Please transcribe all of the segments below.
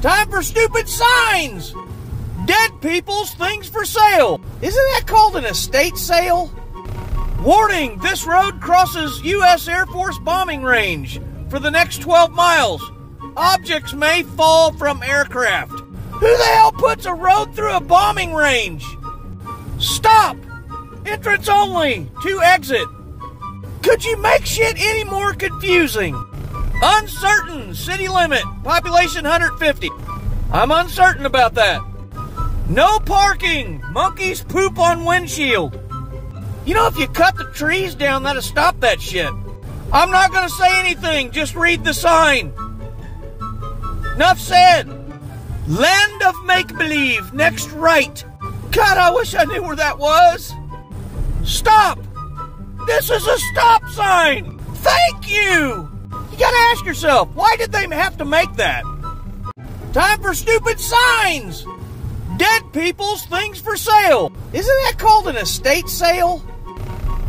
Time for stupid signs! Dead people's things for sale. Isn't that called an estate sale? Warning, this road crosses U.S. Air Force bombing range for the next 12 miles. Objects may fall from aircraft. Who the hell puts a road through a bombing range? Stop! Entrance only to exit. Could you make shit any more confusing? Uncertain city limit, population 150. I'm uncertain about that. No parking. Monkeys poop on windshield. You know, if you cut the trees down, that'll stop that shit. I'm not gonna say anything, just read the sign. Enough said. Land of make believe, next right. God, I wish I knew where that was. Stop! This is a stop sign! Thank you! You gotta ask yourself, why did they have to make that? Time for stupid signs! Dead people's things for sale. Isn't that called an estate sale?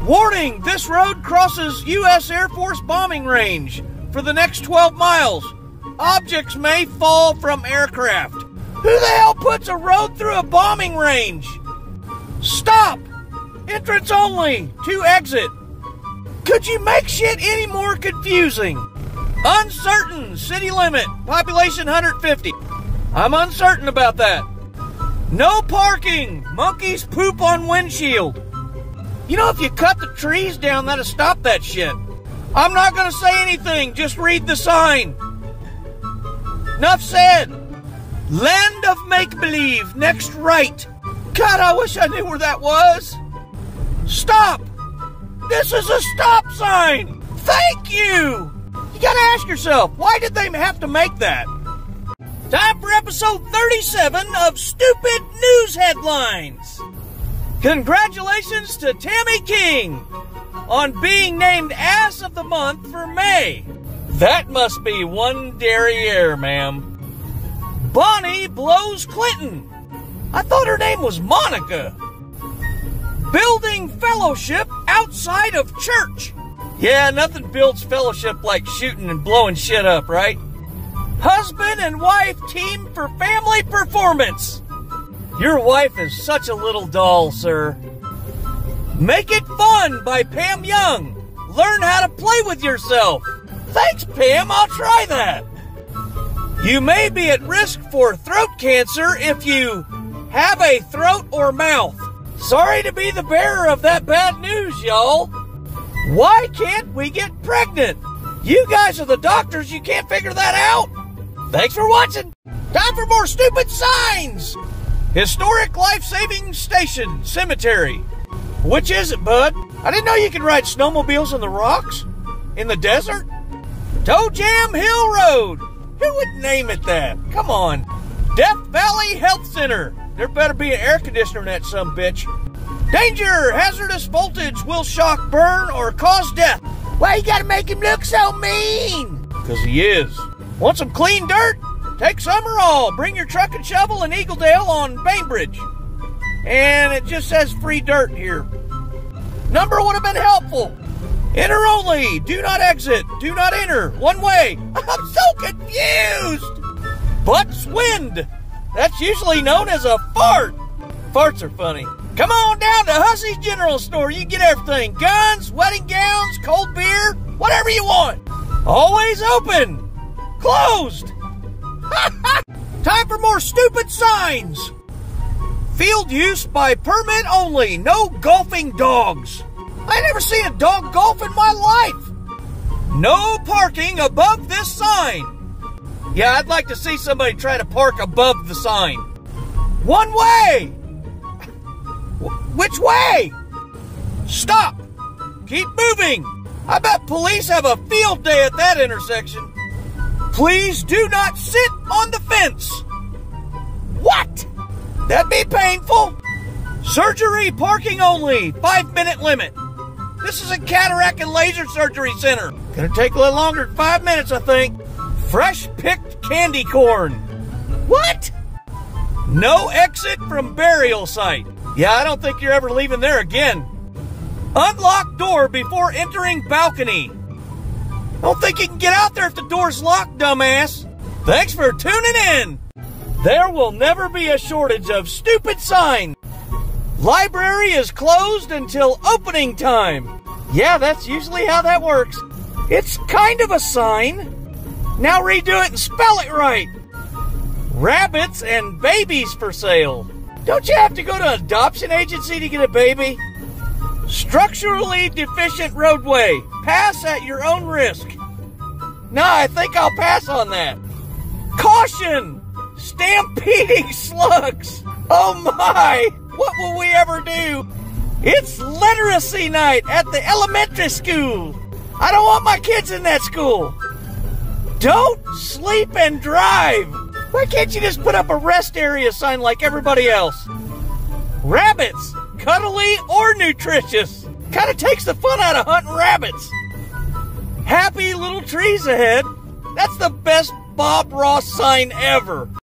Warning, this road crosses U.S. Air Force bombing range for the next 12 miles. Objects may fall from aircraft. Who the hell puts a road through a bombing range? Stop! Entrance only to exit. Could you make shit any more confusing? Uncertain city limit, population 150. I'm uncertain about that. No parking. Monkeys poop on windshield. You know, if you cut the trees down, that'll stop that shit. I'm not gonna say anything, just read the sign. Enough said. Land of make believe, next right. God, I wish I knew where that was. Stop! This is a stop sign! Thank you! You gotta ask yourself, why did they have to make that? Time for episode 37 of Stupid News Headlines. Congratulations to Tammy King on being named Ass of the Month for May. That must be one derriere, ma'am. Bonnie blows Clinton. I thought her name was Monica. Building fellowship outside of church. Yeah, nothing builds fellowship like shooting and blowing shit up, right? Husband and wife team for family performance. Your wife is such a little doll, sir. Make It Fun by Pam Young. Learn how to play with yourself. Thanks, Pam. I'll try that. You may be at risk for throat cancer if you have a throat or mouth. Sorry to be the bearer of that bad news, y'all. Why can't we get pregnant? You guys are the doctors. You can't figure that out. Thanks for watching. Time for more stupid signs. Historic life saving station, cemetery. Which is it, bud? I didn't know you could ride snowmobiles on the rocks? In the desert? Toe Jam Hill Road. Who would name it that? Come on. Death Valley Health Center. There better be an air conditioner in that some bitch. Danger! Hazardous voltage will shock, burn, or cause death. Why you gotta make him look so mean? Because he is. Want some clean dirt? Take some or all. Bring your truck and shovel in Eagledale on Bainbridge. And it just says free dirt here. Number would have been helpful. Enter only. Do not exit. Do not enter. One way. I'm so confused. Butts wind. That's usually known as a fart. Farts are funny. Come on down to Hussey's General Store. You get everything guns, wedding gowns, cold beer, whatever you want. Always open. Closed. Time for more stupid signs. Field use by permit only. No golfing dogs. I never seen a dog golf in my life. No parking above this sign. Yeah, I'd like to see somebody try to park above the sign. One way. Which way? Stop. Keep moving. I bet police have a field day at that intersection. Please do not sit on the fence. What? That'd be painful. Surgery parking only. Five minute limit. This is a cataract and laser surgery center. Gonna take a little longer than five minutes, I think. Fresh picked candy corn. What? No exit from burial site. Yeah, I don't think you're ever leaving there again. Unlock door before entering balcony. Don't think you can get out there if the door's locked, dumbass. Thanks for tuning in. There will never be a shortage of stupid signs. Library is closed until opening time. Yeah, that's usually how that works. It's kind of a sign. Now redo it and spell it right. Rabbits and babies for sale. Don't you have to go to an adoption agency to get a baby? Structurally deficient roadway. Pass at your own risk. No, I think I'll pass on that. Caution! Stampeding slugs! Oh my! What will we ever do? It's literacy night at the elementary school. I don't want my kids in that school. Don't sleep and drive. Why can't you just put up a rest area sign like everybody else? Rabbits, cuddly or nutritious. Kind of takes the fun out of hunting rabbits. Happy little trees ahead. That's the best Bob Ross sign ever.